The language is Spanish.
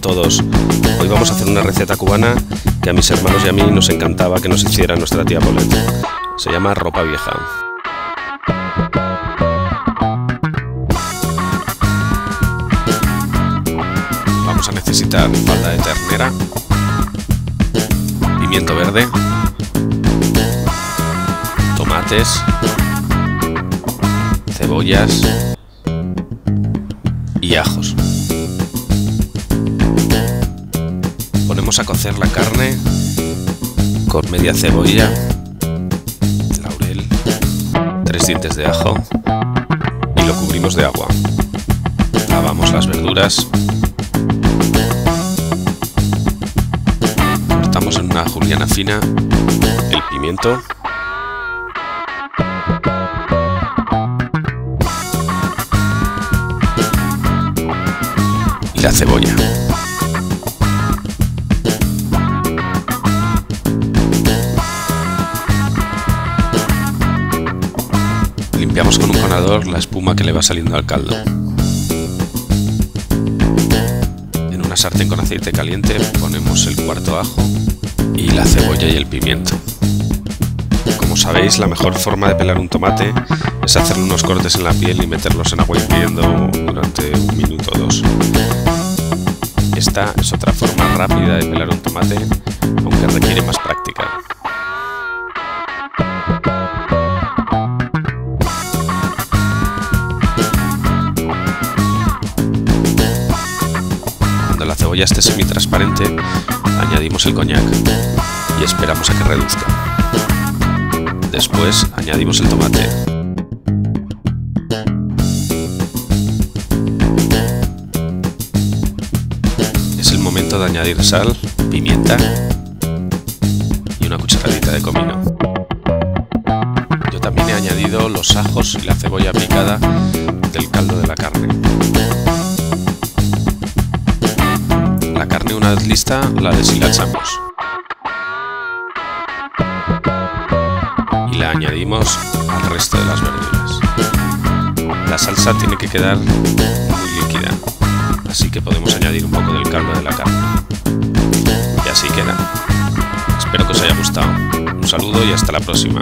todos. Hoy vamos a hacer una receta cubana que a mis hermanos y a mí nos encantaba que nos hiciera nuestra tía Polet. Se llama ropa vieja. Vamos a necesitar falda de ternera, pimiento verde, tomates, cebollas y ajos. Ponemos a cocer la carne con media cebolla, laurel, tres dientes de ajo y lo cubrimos de agua. Lavamos las verduras, cortamos en una juliana fina el pimiento y la cebolla. Limpiamos con un conador la espuma que le va saliendo al caldo. En una sartén con aceite caliente ponemos el cuarto ajo y la cebolla y el pimiento. Como sabéis, la mejor forma de pelar un tomate es hacerle unos cortes en la piel y meterlos en agua hirviendo durante un minuto o dos. Esta es otra forma rápida de pelar un tomate, aunque requiere más práctica. Cuando cebolla esté semi-transparente, añadimos el coñac y esperamos a que reduzca. Después añadimos el tomate. Es el momento de añadir sal, pimienta y una cucharadita de comino. Yo también he añadido los ajos y la cebolla picada del caldo de. La carne lista la deshilachamos. Y la añadimos al resto de las verduras. La salsa tiene que quedar muy líquida, así que podemos añadir un poco del caldo de la carne. Y así queda. Espero que os haya gustado. Un saludo y hasta la próxima.